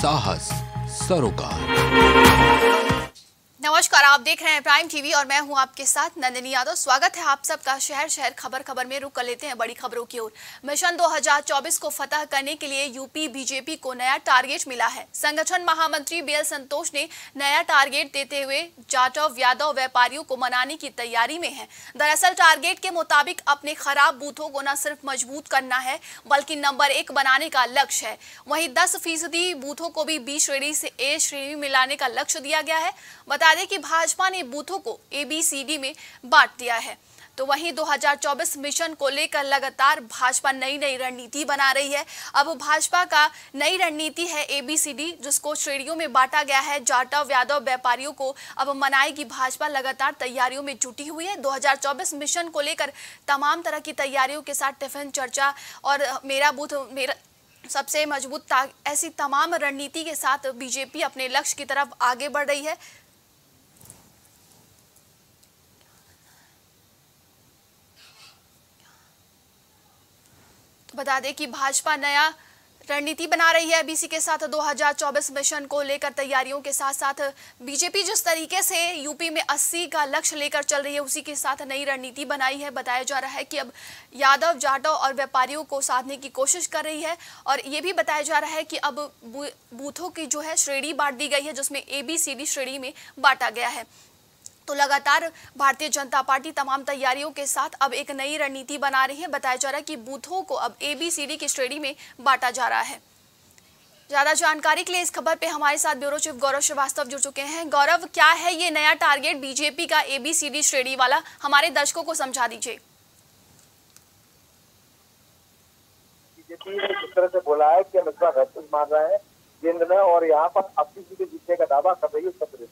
साहस सरोकार। नमस्कार, आप देख रहे हैं प्राइम टीवी और मैं हूँ आपके साथ नंदिनी यादव। स्वागत है आप सबका शहर शहर खबर खबर में। रुक कर लेते हैं बड़ी खबरों की ओर। मिशन 2024 को फतह करने के लिए यूपी बीजेपी को नया टारगेट मिला है। संगठन महामंत्री बीएल संतोष ने नया टारगेट देते हुए जाटव यादव व्यापारियों को मनाने की तैयारी में है। दरअसल टारगेट के मुताबिक अपने खराब बूथों को न सिर्फ़ मज़बूत करना है, बल्कि नंबर एक बनाने का लक्ष्य है। वही दस फ़ीसदी बूथों को भी बी श्रेणी से ए श्रेणी में लाने का लक्ष्य दिया गया है। बता दें कि भाजपा ने बूथों को एबीसीडी में बांट दिया है। तो वहीं 2024 मिशन को लेकर लगातार भाजपा नई नई रणनीति बना रही है। अब भाजपा का नई रणनीति है एबीसीडी जिसको श्रेणियों में बांटा गया है। जाटव, यादव व्यापारियों को अब मनाएगी भाजपा लगातार तैयारियों में जुटी हुई है। 2024 मिशन को लेकर तमाम तरह की तैयारियों के साथ टिफ़िन चर्चा और मेरा बूथ, मेरा सबसे मज़बूत ऐसी तमाम रणनीति के साथ बीजेपी अपने लक्ष्य की तरफ़ आगे बढ़ रही है। बता दें कि भाजपा नया रणनीति बना रही है बीसी के साथ। 2024 मिशन को लेकर तैयारियों के साथ साथ बीजेपी जिस तरीके से यूपी में 80 का लक्ष्य लेकर चल रही है, उसी के साथ नई रणनीति बनाई है। बताया जा रहा है कि अब यादव, जाटव और व्यापारियों को साधने की कोशिश कर रही है और ये भी बताया जा रहा है कि अब बूथों की जो है श्रेणी बांट दी गई है, जिसमें ए बी सी डी श्रेणी में बांटा गया है। तो लगातार भारतीय जनता पार्टी तमाम तैयारियों के साथ अब एक नई रणनीति बना रही है। बताया जा रहा है कि बूथों को अब एबीसीडी की श्रेणी में बांटा जा रहा है। ज़्यादा जानकारी के लिए इस खबर पे हमारे साथ ब्यूरो चीफ गौरव श्रीवास्तव जुड़ चुके हैं। गौरव, क्या है ये नया टारगेट बीजेपी का एबीसीडी श्रेणी वाला? हमारे दर्शकों को समझा दीजिए। बीजेपी तरह से बोला है कि मार केंद्र में और यहाँ पर अपनी सीटें जीतने का दावा कर रही है उत्तर प्रदेश।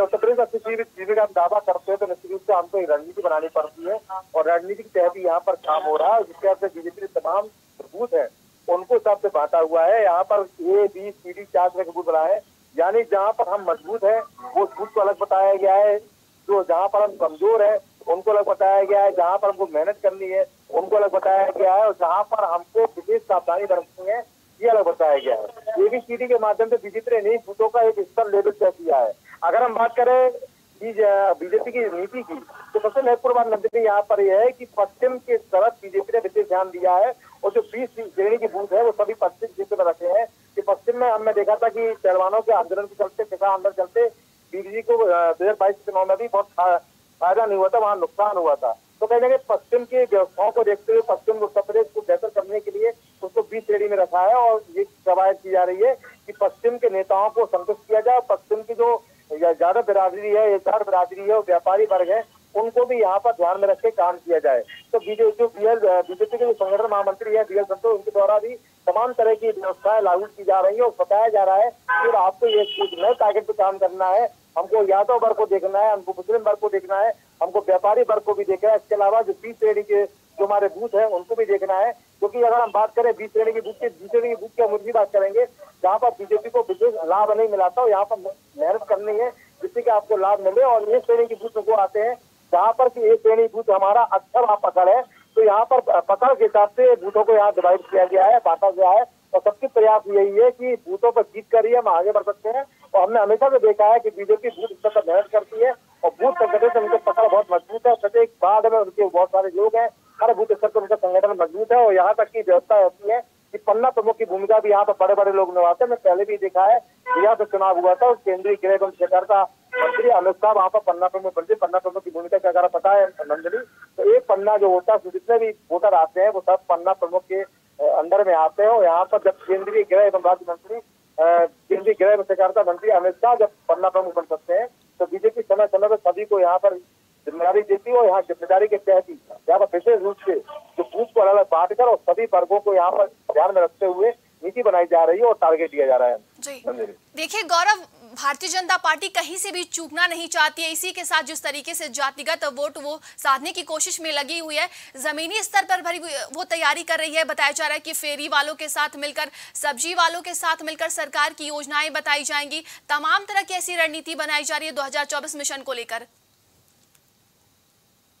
जब सत्रह से अस्सी सीटें का हम दावा करते हैं तो निश्चित रूप से हमको रणनीति बनानी पड़ती है। और रणनीति के तहत यहाँ पर काम हो रहा है, जिसके अंदर बीजेपी ने तमाम बूथ है, उनको हिसाब से बांटा हुआ है। यहाँ पर ए बी सी डी चार तरह के बूथ बनाए है। यानी जहाँ पर हम मज़बूत है, वो बूथ को अलग बताया गया है। जो जहाँ पर हम कमज़ोर है, उनको अलग बताया गया है। जहाँ पर हमको मेहनत करनी है, उनको अलग बताया गया है। और जहाँ पर हमको विशेष सावधानी बरतनी है, ये अलग बताया गया है। एबीसीडी के माध्यम से बीजेपी ने नई बूथों का एक स्तर लेवल तय किया है। अगर हम बात करें बीजेपी की नीति की तो सबसे महत्वपूर्ण बात नज़र यहाँ पर यह है कि पश्चिम के तरफ़ बीजेपी ने विशेष ध्यान दिया है और जो बीस श्रेणी की बूथ है, वो सभी पश्चिम क्षेत्र में रखे हैं। कि पश्चिम में हमने देखा था कि पहलवानों के आंदोलन के चलते, किसान आंदोलन चलते बीजेपी को दो हज़ार बाईस चुनाव में भी बहुत फ़ायदा नहीं हुआ था, वहाँ नुकसान हुआ था। तो कहीं ना कहीं पश्चिम की व्यवस्थाओं को देखते हुए पश्चिम उत्तर प्रदेश को बेहतर करने के लिए उसको बीस श्रेणी में रखा है और ये कवायद की जा रही है कि पश्चिम के नेताओं को संतुष्ट किया जाए पश्चिम की जो ज़्यादा बिरादरी है चार बिरादरी है और व्यापारी वर्ग है। उनको भी यहाँ पर ध्यान में रख के काम किया जाए। तो बीजेपी जो बीएल, बीजेपी के जो संगठन महामंत्री है, बीएल संतोष, उनके द्वारा भी तमाम तरह की व्यवस्थाएँ लागू की जा रही है और बताया जा रहा है कि आपको ये नए टारगेट पे काम करना है। हमको यादव वर्ग को देखना है, हमको मुस्लिम वर्ग को देखना है, हमको व्यापारी वर्ग को भी देखना है। इसके अलावा जो पी श्रेणी के जो हमारे बूथ है, उनको भी देखना है। क्योंकि अगर हम बात करें बीस श्रेणी की बूथ के बी श्रेणी की बूथ की, हम उनकी बात करेंगे, जहाँ पर बीजेपी को विशेष लाभ नहीं मिला था यहाँ पर मेहनत करनी है, जिससे कि आपको लाभ मिले और ये श्रेणी के बूथ को आते हैं। जहाँ पर की एक श्रेणी बूथ हमारा वहाँ पकड़ है तो यहाँ पर पकड़ के हिसाब से बूथों को यहाँ डिवाइड किया गया है, बांटा गया है। और सबके प्रयास यही है कि बूथों पर जीत कर ही हम आगे बढ़ सकते हैं। और हमने हमेशा से देखा है कि बीजेपी बूथ स्तर पर मेहनत करती है, और बूथ संगठन से उनके पकड़ बहुत मज़बूत है। प्रत्येक वार्ड में उनके बहुत सारे लोग हैं, हर बूथ स्तर पर उनका संगठन मज़बूत है, और यहाँ तक की व्यवस्था होती है कि पन्ना प्रमुख की भूमिका भी यहाँ पर बड़े बड़े लोग निभाते हैं। पहले भी देखा है यहाँ से चुनाव हुआ था और केंद्रीय गृह एवं सहकारिता मंत्री अमित शाह वहाँ पर पन्ना प्रमुख बनते पन्ना प्रमुख की भूमिका क्या पता है नंदनी तो एक पन्ना जो होता है जितने भी वोटर आते हैं, वो सब पन्ना प्रमुख के अंदर में आते हैं और यहाँ पर जब केंद्रीय गृह एवं राज्य मंत्री केंद्रीय गृह एवं सहकारिता मंत्री अमित शाह जब पन्ना प्रमुख बन सकते हैं तो बीजेपी समय समय पर सभी को यहाँ पर ज़िम्मेदारी देती है और यहाँ ज़िम्मेदारी के तहत ही। यहाँ पर विशेष रूप से जो बूथ को अलग अलग बांट कर और सभी वर्गों को यहाँ पर ध्यान में रखते हुए नीति बनाई जा रही है और टारगेट दिया जा रहा है। जी। देखिए गौरव भारतीय जनता पार्टी कहीं से भी चूकना नहीं चाहती है। इसी के साथ जिस तरीके से जातिगत वोट वो साधने की कोशिश में लगी हुई है जमीनी स्तर पर भरी वो तैयारी कर रही है। बताया जा रहा है कि फेरी वालों के साथ मिलकर सब्ज़ी वालों के साथ मिलकर सरकार की योजनाएँ बताई जाएँगी। तमाम तरह की ऐसी रणनीति बनाई जा रही है दो हज़ार चौबीस मिशन को लेकर।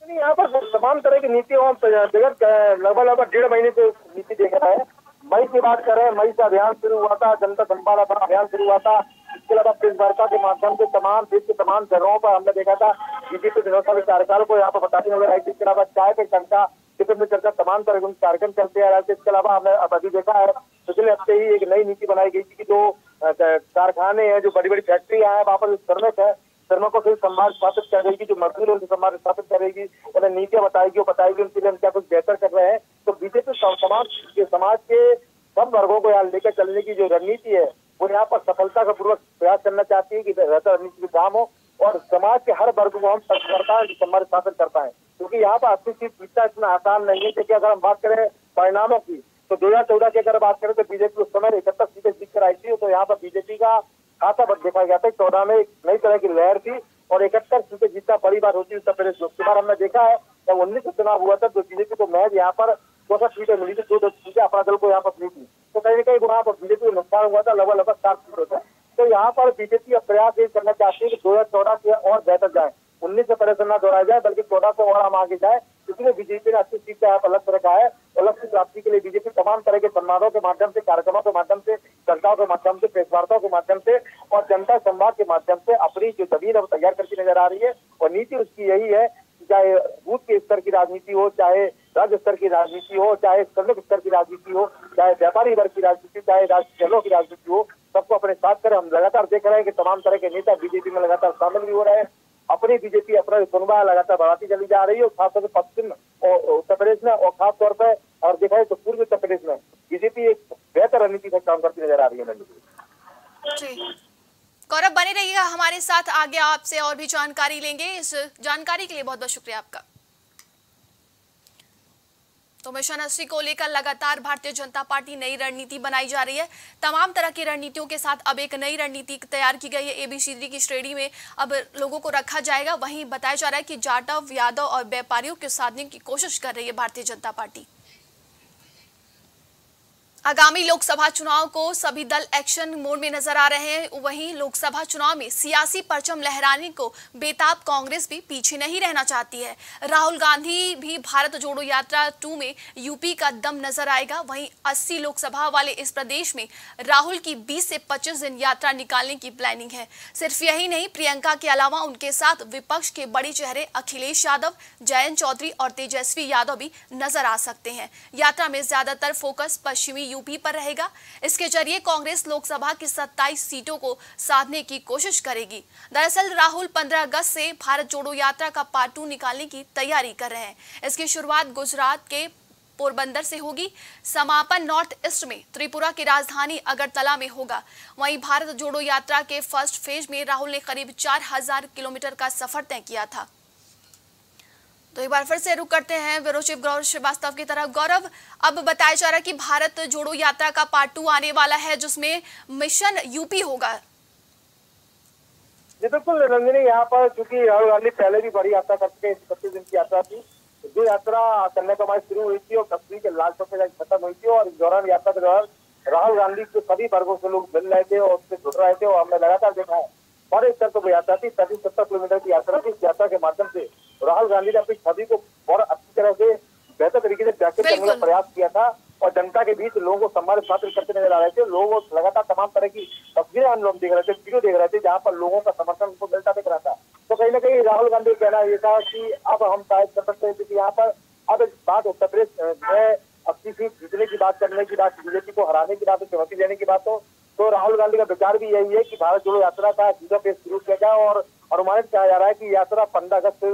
यहाँ पर तमाम तरह की नीति नीतियों लगभग लगभग डेढ़ महीने से नीति देख रहा है। मई की बात करें, मई से अभियान शुरू हुआ था, जनता संपादन अभियान शुरू हुआ था। इसके अलावा प्रेस वार्ता के माध्यम से तमाम देश के तमाम जगहों पर हमने देखा था, बीजेपी विधानसभा कार्यकाल को यहाँ पर बताने आई थी इसके अलावा चाय पे चर्चा टिफ़िन में चर्चा तमाम तरह के कार्यक्रम चलते आ रहे थे इसके अलावा हमने अब अभी देखा है, पिछले हफ़्ते ही एक नई नीति बनाई गई थी कि जो कारखाने हैं, जो बड़ी बड़ी फैक्ट्रियाँ हैं, वहाँ पर जो श्रमिक है श्रमिकों से संवाद स्थापित करेगी जो मजदूर उनसे सम्मान स्थापित करेगी उन्हें नीतियाँ बताएगी और बताएगी उनके लिए हम क्या कुछ बेहतर कर रहे हैं। तो बीजेपी समाज के समाज के सब वर्गों को यहाँ लेकर चलने की जो रणनीति है, वो यहाँ पर सफलता का पूर्वक प्रयास करना चाहती है कि बेहतर रणनीति काम हो और समाज के हर वर्ग को हम है संवाद स्थापित कर पाए। क्योंकि यहाँ पर अस्सी सीट जीतना इतना आसान नहीं है क्योंकि अगर हम बात करें परिणामों की तो दो हज़ार चौदह की अगर बात करें तो बीजेपी उस समय इकहत्तर सीटें जीत कर आई थी तो यहाँ पर बीजेपी का खासा देखा गया था चौदह में एक नई तरह की लहर थी और इकहत्तर सीटें जीतना बड़ी बात होती है। उत्तर प्रदेश लोकसभा हमने देखा है, जब उन्नीस का चुनाव हुआ था तो बीजेपी को मैच यहाँ पर चौसठ सीटें मिली थी। दो दो सीटें अपना दल को यहाँ पर मिली थी। तो कहीं ना कहीं वहाँ पर बीजेपी को नुकसान हुआ था, लगभग लगभग सात सीट होता तो यहाँ पर बीजेपी अब प्रयास ये करना चाहती है कि दो हज़ार चौदह से और बेहतर जाए। उन्नीस से परेशान न दोहराया जाए, बल्कि चौदह से और हम आगे जाए। इसलिए बीजेपी ने अच्छी सीट का यहाँ पर लक्ष्य रखा है और लक्ष्य प्राप्ति के लिए बीजेपी तमाम तरह के सम्मानों के माध्यम से, कार्यक्रमों के माध्यम से, चर्चाओं के माध्यम से प्रेस वार्ताओं के माध्यम से और जनता संवाद के माध्यम से अपनी जो ज़मीन है वो तैयार करती नज़र आ रही है, और नीति उसकी यही है चाहे बूथ के स्तर की राजनीति हो, चाहे राज्य स्तर की राजनीति हो, चाहे श्रमिक स्तर की राजनीति हो, चाहे व्यापारी वर्ग की राजनीति चाहे राष्ट्रीय दलों की राजनीति हो, सबको अपने साथ करें हम लगातार देख रहे हैं कि तमाम तरह के नेता बीजेपी में लगातार शामिल भी हो रहे हैं। अपनी बीजेपी, अपना सुनवा लगातार बढ़ाती चली जा रही है, और खासतौर पर पश्चिम उत्तर प्रदेश में, और खासतौर पर, और देखा जाए तो पूर्वी उत्तर प्रदेश में, बीजेपी एक बेहतर रणनीति से काम करती नज़र आ रही है। गौरव, बने रहिएगा हमारे साथ। आगे आपसे और भी जानकारी लेंगे। इस जानकारी के लिए बहुत बहुत शुक्रिया आपका। तो मिशन अस्सी को लेकर लगातार भारतीय जनता पार्टी नई रणनीति बनाई जा रही है। तमाम तरह की रणनीतियों के साथ अब एक नई रणनीति तैयार की गई है। एबीसीडी की श्रेणी में अब लोगों को रखा जाएगा। वहीं बताया जा रहा है कि जाटव, यादव और व्यापारियों के साधने की कोशिश कर रही है भारतीय जनता पार्टी। आगामी लोकसभा चुनाव को सभी दल एक्शन मोड में नज़र आ रहे हैं। वहीं लोकसभा चुनाव में सियासी परचम लहराने को बेताब कांग्रेस भी पीछे नहीं रहना चाहती है। राहुल गांधी भी भारत जोड़ो यात्रा टू में यूपी का दम नज़र आएगा। वहीं 80 लोकसभा वाले इस प्रदेश में राहुल की 20 से 25 दिन यात्रा निकालने की प्लानिंग है। सिर्फ़ यही नहीं, प्रियंका के अलावा उनके साथ विपक्ष के बड़े चेहरे अखिलेश यादव, जयंत चौधरी और तेजस्वी यादव भी नज़र आ सकते हैं। यात्रा में ज़्यादातर फोकस पश्चिमी यूपी पर रहेगा। इसके ज़रिए कांग्रेस लोकसभा की 27 सीटों को साधने की कोशिश करेगी। दरअसल राहुल 15 अगस्त से भारत जोड़ो यात्रा का पार्ट टू निकालने की तैयारी कर रहे हैं। इसकी शुरुआत गुजरात के पोरबंदर से होगी। समापन नॉर्थ ईस्ट में त्रिपुरा की राजधानी अगरतला में होगा। वहीं भारत जोड़ो यात्रा के फ़र्स्ट फ़ेज़ में राहुल ने करीब 4000 किलोमीटर का सफ़र तय किया था। तो एक बार फिर से रुक करते हैं गौरव श्रीवास्तव की तरफ़। गौरव, अब बताया जा रहा है कि भारत जोड़ो यात्रा का पार्ट टू आने वाला है, जिसमें मिशन यूपी होगा। जी, बिल्कुल रंजनी, यहाँ पर चूँकि राहुल गांधी पहले भी बड़ी यात्रा कर चुके पच्चीस दिन की यात्रा थी, जो यात्रा कन्याकुमारी शुरू हुई थी और कश्मीर के लाल चौक खत्म हुई थी और इस दौरान यात्रा के दौरान राहुल गांधी के सभी वर्गों से लोग मिल रहे थे और उससे जुड़ रहे थे और हमने लगातार देखा है। बड़े स्तर पर यात्रा थी सभी सत्तर किलोमीटर की यात्रा थी इस यात्रा के माध्यम से राहुल गांधी ने अपनी छवि को बहुत अच्छी तरह से बेहतर तरीके से व्याख्या करने का प्रयास किया था और जनता के बीच लोगों को सम्मान पात्र करते नज़र आ रहे थे। लोग लगातार तमाम तरह की तस्वीरें हम लोग देख रहे थे वीडियो देख रहे थे जहाँ पर लोगों का समर्थन उनको मिलता दिख रहा था। तो कहीं ना कहीं राहुल गांधी का कहना ये था कि अब हम शायद कर सकते हैं क्योंकि यहाँ पर अब बात उत्तर प्रदेश में अस्सी सीट जीतने की बात करने की बात बीजेपी को हराने की बात चुनौती देने की बात हो तो राहुल गांधी का विचार भी यही है कि भारत जोड़ो यात्रा का दूसरा फ़ेज़ शुरू किया जाए और अनुमानित किया जा रहा है कि यात्रा पंद्रह अगस्त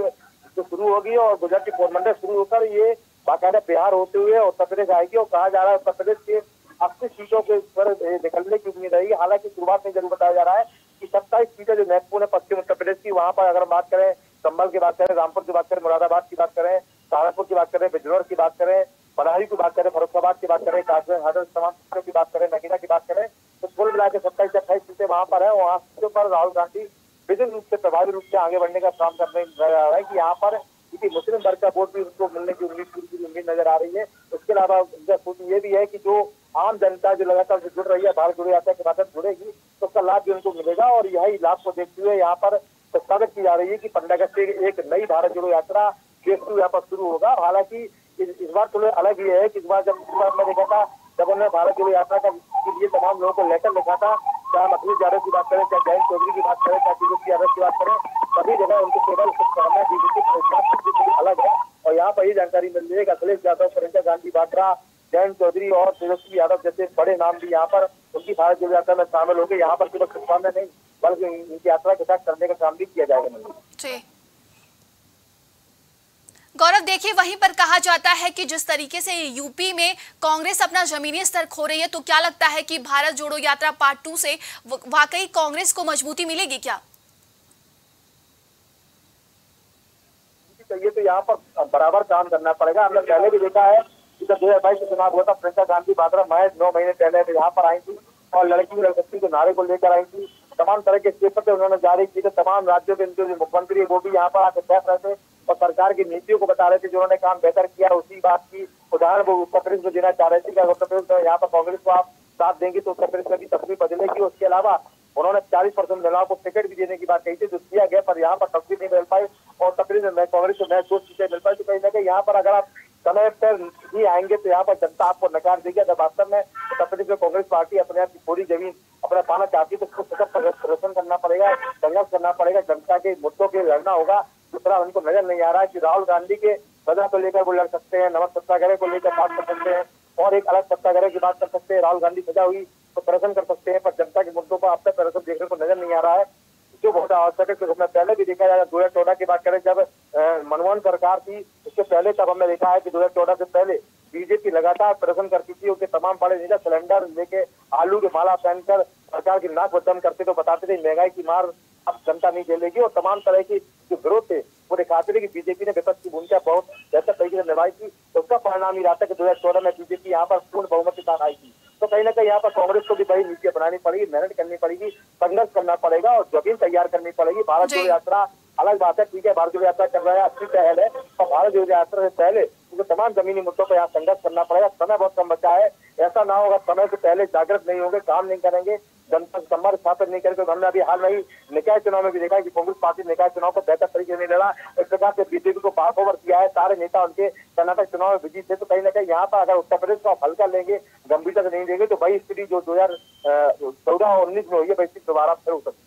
शुरू होगी और गुजरात की पोरबंदर शुरू होकर ये बाकायदा बिहार होते हुए उत्तर प्रदेश आएगी और कहा जा रहा है उत्तर प्रदेश के अस्सी सीटों के ऊपर निकलने की उम्मीद रहेगी हालाँकि शुरुआत में ज़रूर बताया जा रहा है कि सत्ताईस सीटें जो महत्वपूर्ण है पश्चिम उत्तर प्रदेश की वहाँ पर अगर हम बात करें संभल की बात करें रामपुर की बात करें मुरादाबाद की बात करें सहारनपुर की बात करें बिजनौर की बात करें पढ़ाई की बात करें फरुखाबाद की बात करें काजगंज कासगंज तमाम सीटों की बात करें नगीना की बात करें तो कुल मिला के सत्ताईस अट्ठाईस सीटें वहाँ पर है वहाँ पर राहुल गांधी विभिन्न रूप से, प्रभावी रूप से आगे बढ़ने का काम करने नज़र आ रहा है कि यहाँ पर क्योंकि मुस्लिम वर्ग का वोट भी उनको मिलने की उम्मीद पूरी उम्मीद नज़र आ रही है। उसके अलावा ये भी है कि जो आम जनता जो लगातार जुड़ रही है, भारत जुड़े यात्रा के माध्यम जुड़ेगी तो उसका लाभ भी उनको मिलेगा और यही लाभ को देखते हुए यहाँ पर प्रस्तावित की जा रही है कि पंद्रह अगस्त से एक नई भारत जोड़ो यात्रा फ़ेज़ टू यहाँ पर शुरू होगा। हालाँकि इस बार थोड़ा अलग ये है कि इस बार जब, इस बार मैं देखा था, जब उन्होंने भारत जोड़ो यात्रा का के लिए तमाम लोगों को लेटर लिखा था चाहे अखिलेश यादव की बात करें, चाहे जयंत चौधरी की बात करें, चाहे तेजस्वी यादव की बात करें, सभी जगह उनके केवल शुभकामना बीजेपी अलग है। और यहाँ पर ये जानकारी मिल रही है कि अखिलेश यादव, प्रियंका गांधी वाड्रा जयंत चौधरी और तेजस्वी यादव जैसे बड़े नाम भी यहाँ पर उनकी भारत जोड़ यात्रा में शामिल होंगे। यहाँ पर केवल शुभकामना नहीं, बल्कि उनकी यात्रा के साथ करने का काम भी किया जाएगा। गौरव, देखिए, वहीं पर कहा जाता है कि जिस तरीके से यूपी में कांग्रेस अपना जमीनी स्तर खो रही है तो क्या लगता है कि भारत जोड़ो यात्रा पार्ट टू से वाकई कांग्रेस को मजबूती मिलेगी क्या? ये तो यहाँ पर बराबर काम करना पड़ेगा। हमने पहले भी देखा है कि जब दो हज़ार बाईस चुनाव हुआ था, प्रियंका गांधी वाड्रा महज नौ महीने पहले यहाँ पर आई थी और लड़की लड़की के नारे को लेकर आई थी। तमाम तरह के पेपर उन्होंने जारी किए थे। तमाम राज्यों के जो मुख्यमंत्री है, वो भी यहाँ पर आकर बैठ रहे थे। और सरकार की नीतियों को बता रहे थे, जिन्होंने काम बेहतर किया, उसी बात की उदाहरण वो उत्तर प्रदेश को देना चाह रहे थे कि उत्तर प्रदेश यहाँ पर कांग्रेस को आप साथ देंगे तो उत्तर प्रदेश में भी तस्वीर बदलेगी। उसके अलावा उन्होंने चालीस परसेंट महिलाओं को टिकट भी देने की बात कही थी, जो किया गया, पर यहाँ पर तस्वीर नहीं मिल पाई और प्रदेश में कांग्रेस को नए दो सीटें मिल पाई। तो कहीं ना कहीं यहाँ पर अगर आप समय पर ही आएँगे तो यहाँ पर जनता आपको नकार देगी। अगर वास्तव में उत्तर प्रदेश में कांग्रेस पार्टी अपने आप की पूरी ज़मीन अपना पाना चाहती है तो उसको सशक्त प्रदर्शन करना पड़ेगा, संघर्ष करना पड़ेगा, जनता के मुद्दों के लड़ना होगा। दूसरा उनको नज़र नहीं आ रहा है कि राहुल गांधी के सजा को लेकर वो लड़ सकते हैं, नमक सत्याग्रह को लेकर बात कर सकते हैं और एक अलग सत्याग्रह की बात कर सकते हैं। राहुल गांधी सजा हुई तो प्रदर्शन कर सकते हैं, पर जनता के मुद्दों पर अब तक प्रदर्शन देखने को नज़र नहीं आ रहा है, जो बहुत आवश्यक है, क्योंकि मैं पहले भी देखा जाए, दो हज़ार चौदह की बात करें, जब मनमोहन सरकार थी, उससे पहले तब हमने देखा है कि दो हज़ार चौदह से पहले बीजेपी लगातार प्रदर्शन करती थी उनके तमाम बड़े नेता सिलेंडर लेके आलू के माला पहनकर सरकार की नाक बदम करते तो बताते थे महँगाई की मार अब जनता नहीं झेलेगी। और तमाम तरह की जो विरोध थे वो दिखाते थे कि बीजेपी ने विपक्ष की भूमिका बहुत बेहतर तरीके से निभाई थी। तो उसका परिणाम ही रहा था कि दो हज़ार चौदह में बीजेपी यहाँ पर पूर्ण बहुमत के साथ आई थी। तो कहीं ना कहीं यहाँ पर कांग्रेस को भी बड़ी नीतियाँ बनानी पड़ेगी मेहनत करनी पड़ेगी संघर्ष करना पड़ेगा और ज़मीन तैयार करनी पड़ेगी। भारत जोड़ो यात्रा अलग बात है ठीक है भारत जोड़ो यात्रा कर रहा है अच्छी पहल है और भारत जोड़ो यात्रा से पहले उनको तमाम जमीनी मुद्दों पर यहाँ संघर्ष करना पड़ेगा। समय बहुत कम बचा है ऐसा ना होगा समय से पहले जागृत नहीं होंगे काम नहीं करेंगे। जनता संपर्क स्थापित नहीं करके हमने अभी हाल में ही निकाय चुनाव में भी देखा कि कांग्रेस पार्टी निकाय चुनाव को बेहतर तरीके से नहीं लड़ा। एक प्रकार से बीजेपी को पास ओवर किया है, सारे नेता उनके कर्नाटक चुनाव में बिज़ी थे तो कहीं ना कहीं यहाँ पर अगर उत्तर प्रदेश को आप हल्का लेंगे, गंभीरता से नहीं देंगे तो वही स्थिति जो दो हज़ार चौदह और उन्नीस में हुई है वैसी दोबारा फिर हो सकती है।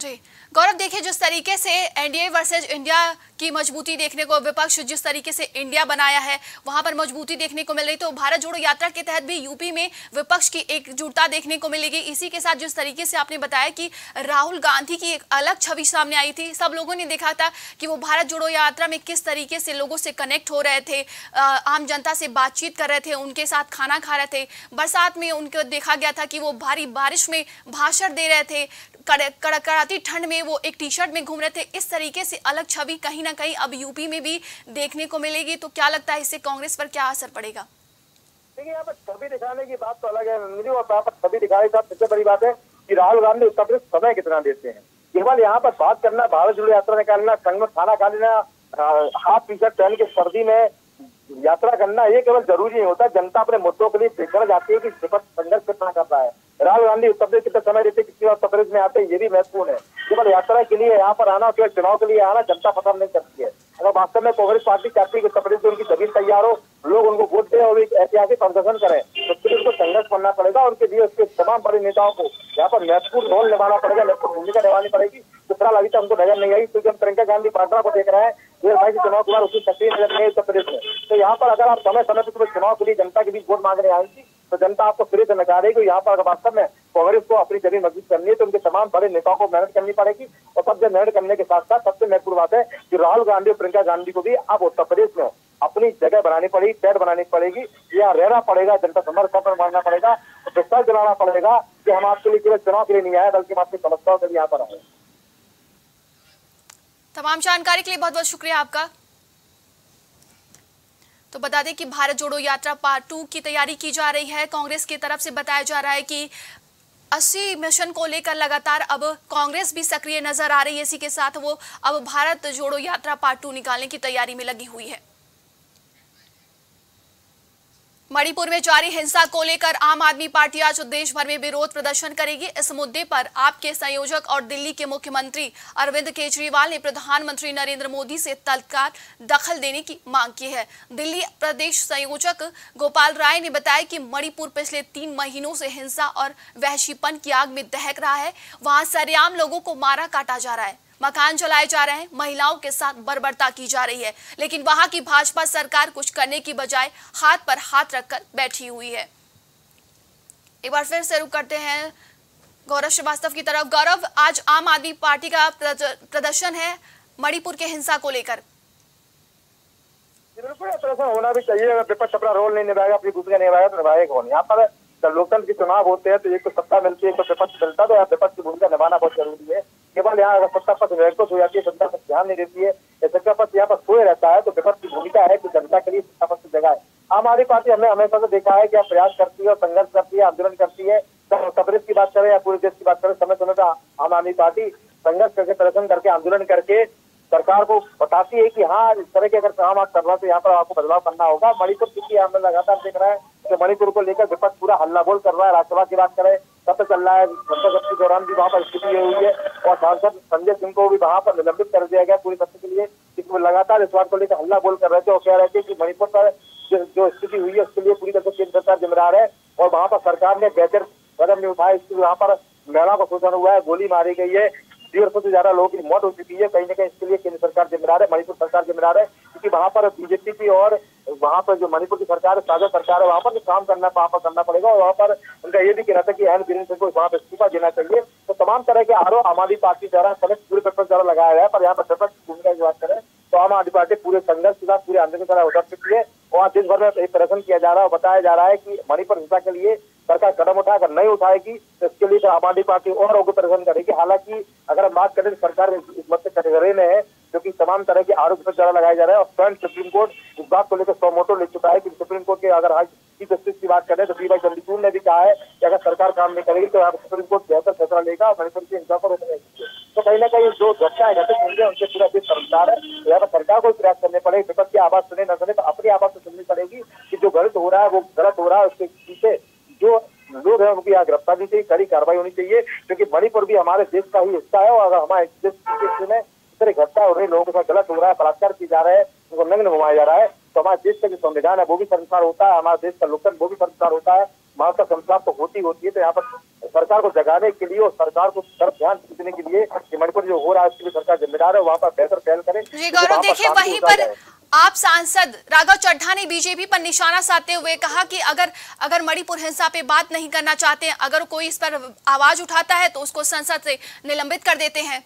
जी। गौरव, देखिए, जिस तरीके से एनडीए वर्सेज इंडिया की मजबूती देखने को विपक्ष जिस तरीके से इंडिया बनाया है, वहाँ पर मजबूती देखने को मिल रही। तो भारत जोड़ो यात्रा के तहत भी यूपी में विपक्ष की एकजुटता देखने को मिलेगी। इसी के साथ जिस तरीके से आपने बताया कि राहुल गांधी की एक अलग छवि सामने आई थी, सब लोगों ने देखा था कि वो भारत जोड़ो यात्रा में किस तरीके से लोगों से कनेक्ट हो रहे थे आम जनता से बातचीत कर रहे थे, उनके साथ खाना खा रहे थे। बरसात में उनको देखा गया था कि वो भारी बारिश में भाषण दे रहे थे। कड़कड़ाती ठंड में वो एक टी शर्ट में घूम रहे थे। इस तरीके से अलग छवि कहीं ना कहीं अब यूपी में भी देखने को मिलेगी। तो क्या लगता है इससे कांग्रेस पर क्या असर पड़ेगा? देखिए, यहाँ पर छवि दिखाने की बात तो अलग है छवि दिखाने की सबसे बड़ी बात है कि राहुल गांधी उत्तर प्रदेश समय कितना देते हैं। केवल यहाँ पर बात करना, भारत जोड़ो यात्रा निकालना में खाना खा लेना हाफ़ टी शर्ट पहन के सर्दी में यात्रा करना ये केवल ज़रूरी नहीं होता, जनता अपने मुद्दों के लिए बिगड़ जाती है कि विपक्ष संघर्ष कितना कर रहा है। राहुल गांधी उत्तर प्रदेश कितना समय देते कितनी उत्तर प्रदेश में आते हैं, ये भी महत्वपूर्ण है। केवल यात्रा के लिए यहाँ पर आना केवल चुनाव के लिए आना जनता पसंद नहीं करती है। अगर वास्तव में कांग्रेस पार्टी चाहती है कि उत्तर प्रदेश में उनकी ज़मीन तैयार हो, लोग उनको वोट दें और एक ऐतिहासिक प्रदर्शन करें तो फिर उनको संघर्ष करना पड़ेगा और उनके लिए उसके तमाम बड़े नेताओं को यहाँ पर महत्वपूर्ण रोल निभाना पड़ेगा, महत्वपूर्ण भूमिका निभानी पड़ेगी। फ़िलहाल अभी तक हमको नज़र नहीं आई, क्योंकि हम प्रियंका गांधी वाड्रा को देख रहे हैं बाईस चुनाव के बाद उसकी सक्रिय नज़र नहीं उत्तर प्रदेश में तो यहाँ पर अगर आप समय समय पर चुनाव के लिए जनता के बीच वोट मांगने आएँगी तो जनता आपको फिर से नकारेगी यहाँ पर अगर वास्तव में कांग्रेस को अपनी ज़मीन मज़बूत करनी है तो उनके तमाम बड़े नेताओं को मेहनत करनी पड़ेगी। और सबसे मेहनत करने के साथ साथ सबसे महत्वपूर्ण बात है कि राहुल गांधी और प्रियंका गांधी को भी अब उत्तर प्रदेश में अपनी जगह बनानी पड़ेगी पैर बनानी पड़ेगी। या रहना पड़ेगा, जनता समर्थन मानना पड़ेगा विश्वास दिलाना पड़ेगा कि हम आपके लिए केवल चुनाव के लिए नहीं आए, बल्कि हम आपकी समस्याओं के लिए यहाँ पर आए तमाम जानकारी के लिए बहुत बहुत शुक्रिया आपका। तो बता दें कि भारत जोड़ो यात्रा पार्ट टू की तैयारी की जा रही है। कांग्रेस की तरफ़ से बताया जा रहा है कि 80 मिशन को लेकर लगातार अब कांग्रेस भी सक्रिय नज़र आ रही है। इसी के साथ वो अब भारत जोड़ो यात्रा पार्ट टू निकालने की तैयारी में लगी हुई है। मणिपुर में जारी हिंसा को लेकर आम आदमी पार्टी आज देश भर में विरोध प्रदर्शन करेगी। इस मुद्दे पर आपके संयोजक और दिल्ली के मुख्यमंत्री अरविंद केजरीवाल ने प्रधानमंत्री नरेंद्र मोदी से तत्काल दखल देने की मांग की है। दिल्ली प्रदेश संयोजक गोपाल राय ने बताया कि मणिपुर पिछले तीन महीनों से हिंसा और वहशीपन की आग में दहक रहा है। वहाँ सरेआम लोगों को मारा काटा जा रहा है। मकान चलाए जा रहे हैं। महिलाओं के साथ बर्बरता की जा रही है। लेकिन वहाँ की भाजपा सरकार कुछ करने की बजाय हाथ पर हाथ रखकर बैठी हुई है। एक बार फिर से रुक करते हैं। गौरव श्रीवास्तव की तरफ़। गौरव, आज आम आदमी पार्टी का प्रदर्शन है मणिपुर के हिंसा को लेकर। बिल्कुल, ऐसा होना भी चाहिए। अगर विपक्ष अपना रोल नहीं निभाएगा, अपनी भूमिका निभाएगा तो निभाएगा कौन? यहाँ पर जब लोकतंत्र के चुनाव होते हैं तो एक तो सत्ता मिलती है, एक तो विपक्ष मिलता है तो यहाँ विपक्ष की भूमिका निभाना बहुत ज़रूरी है। यहाँ अगर सत्ता पक्ष व्यक्ति हो जाती है जनता पक्ष ध्यान नहीं देती है। सत्ता पक्ष यहाँ पर सोए रहता है तो विपक्ष की भूमिका है कि जनता के लिए सत्ता पक्ष जगह है। आम आदमी पार्टी हमने हमेशा से देखा है कि आप प्रयास करती है और संघर्ष करती है, आंदोलन करती है। कवरेज की बात करें या पूरे देश की बात करें, समय समय पर आम आदमी पार्टी संघर्ष करके, प्रदर्शन करके, आंदोलन करके सरकार को बताती है कि हाँ इस तरह के अगर काम आप कर रहा तो यहाँ पर आपको बदलाव करना होगा। मणिपुर की हमें लगातार देख रहा है कि मणिपुर को लेकर विपक्ष पूरा हल्ला बोल कर रहा है। राज्यसभा की बात करें कब चल रहा है, जनता के दौरान भी वहाँ पर स्थिति हुई है। और सांसद संजय सिंह को भी वहाँ पर निलंबित कर दिया गया पूरी तथ्य के लिए क्योंकि लगातार इस बात को लेकर हल्ला बोल कर रहे थे और कह रहे थे कि मणिपुर पर जो स्थिति हुई है, उसके लिए पूरी तरह से केंद्र सरकार जिम्मेदार है और वहाँ पर सरकार ने बेहतर कदम नहीं उठाया इसलिए वहाँ पर महिलाओं का शोषण हुआ है, गोली मारी गई है। डेढ़ सौ से ज़्यादा लोगों की मौत हो चुकी है। कहीं ना कहीं इसके लिए केंद्र सरकार जिम्मेदार है, मणिपुर सरकार जिम्मेदार है, क्योंकि वहाँ पर बीजेपी की और वहाँ पर जो मणिपुर की सरकार है साझा सरकार है, वहाँ पर काम करना, वहाँ पर करना पड़ेगा। और वहाँ पर उनका ये भी कहना था कि एन बीरेन्द्र सिंह को वहाँ पर इस्तीफा देना चाहिए। तो तमाम तरह के आरोप आम आदमी पार्टी द्वारा कलेक्ट पूरे पेपर द्वारा लगाया गया पर यहाँ पर की भूमिका की बात करें तो आम आदमी पार्टी पूरे संघर्ष के साथ, पूरे आंदोलन की तरह उतर चुकी है। और देश भर में प्रदर्शन किया जा रहा है बताया जा रहा है कि मणिपुर हिंसा के लिए सरकार कदम उठाकर नहीं उठाएगी तो इसके लिए तो आम आदमी पार्टी और उग्र प्रदर्शन करेगी। हालाँकि अगर हम बात करें तो सरकार इस मत से कटघरे में है क्योंकि तमाम तरह के आरोप द्वारा लगाए जा रहे हैं और स्वयं सुप्रीम कोर्ट इस बात को लेकर सौ मोटो ले चुका है कि सुप्रीम कोर्ट के अगर आज चीफ जस्टिस की बात करें तो पी वाई चंद्रचूड़ ने भी कहा है कि अगर सरकार काम नहीं करेगी तो यहाँ सुप्रीम कोर्ट बेहतर फैसला लेगा और मणिपुर की हिंसा पर तो कहीं ना कहीं जो घटनाएँ घटित हुई है उनसे पूरा देश शर्मसार है। तो यहाँ पर सरकार को प्रयास करने पड़े विपक्ष की आवाज़ सुने, न सुने तो अपनी आवाज़ तो सुननी पड़ेगी कि जो गलत हो रहा है, वो गलत हो रहा है, उसके पीछे जो लोग हैं उनकी यहाँ गिरफ़्तार गिरफ्तारी चाहिए कड़ी कार्रवाई होनी चाहिए क्योंकि मणिपुर भी हमारे देश का ही हिस्सा है और अगर हमारे देश में इस तरह घटना हो रही लोगों के साथ गलत हो रहा है बलात्कार किया जा रहा है उनको नग्न घुमाया जा रहा है। तो हमारे देश का जो संविधान है वो भी संस्कार होता है हमारे देश का लोकतंत्र वो भी संस्कार होता है का संस्कार तो होती होती है। तो यहाँ पर सरकार को जगाने के लिए और सरकार को तरफ़ ध्यान देने के लिए कि मणिपुर जो हो रहा है उसके लिए सरकार जिम्मेदार है वहाँ पर बेहतर पहल करें देखिए वहीं पर आप सांसद राघव चड्ढा ने बीजेपी पर निशाना साधते हुए कहा कि अगर अगर मणिपुर हिंसा पे बात नहीं करना चाहते, अगर कोई इस पर आवाज़ उठाता है तो उसको संसद से निलंबित कर देते हैं।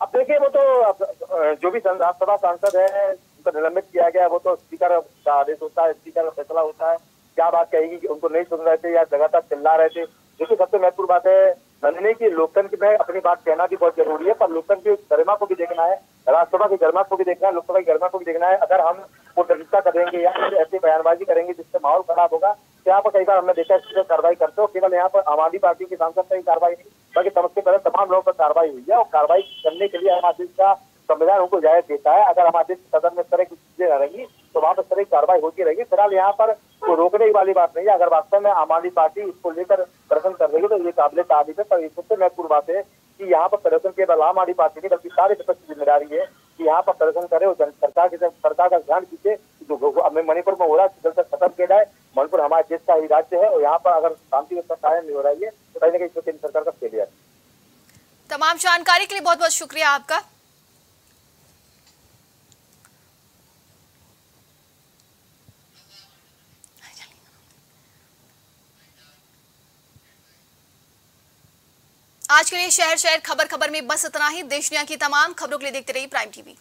अब देखिए, वो तो जो भी राज्यसभा सांसद है, उनको निलंबित किया गया, वो तो स्पीकर का आदेश होता है, स्पीकर का फैसला होता है। क्या बात कहेगी कि उनको नहीं सुन रहे थे या लगातार चिल्ला रहे थे? देखिए सबसे महत्वपूर्ण बात है नंदनी की, लोकतंत्र में अपनी बात कहना भी बहुत ज़रूरी है, पर लोकतंत्र की गरिमा को भी देखना है राज्यसभा की गरिमा को भी देखना है, लोकसभा की गरिमा को भी देखना है। अगर हम वो दरिद्रता करेंगे या फिर ऐसी बयानबाजी करेंगे जिससे माहौल खराब होगा तो यहाँ पर कई बार हमने देखा है कार्रवाई करते हो, केवल यहाँ पर आम आदमी पार्टी के सांसद पर ही कार्रवाई नहीं, बल्कि सबसे पहले तमाम लोगों पर कार्रवाई हुई है, और कार्रवाई करने के लिए आम आदमी का संविधान उनको जायज़ देता है। अगर हमारे सदन में तरह की चीज़ें रहेंगी तो वहाँ पर तरह की कार्रवाई होती रहेगी। फ़िलहाल यहाँ पर तो रोकने वाली बात नहीं है। अगर वास्तव में आम आदमी पार्टी इसको लेकर प्रदर्शन कर रही है तो ये काबिल तारीफ़ है। पर सबसे महत्वपूर्ण बात है कि यहाँ पर प्रदर्शन केवल आम आदमी पार्टी नहीं, बल्कि सारे विपक्ष की ज़िम्मेदारी है कि यहाँ पर प्रदर्शन करे और सरकार की सरकार का ध्यान खींचे जो मणिपुर में हो रहा है, जल्द से खत्म किया जाए। मणिपुर हमारे देश का ही राज्य है और यहाँ पर अगर शांति व्यवस्था कायम नहीं हो रही है तो कहीं ना कहीं केंद्र सरकार का फेलियर तमाम जानकारी के लिए बहुत बहुत शुक्रिया आपका। शहर शहर खबर खबर में बस इतना ही। देश दुनिया की तमाम खबरों के लिए देखते रहिए प्राइम टीवी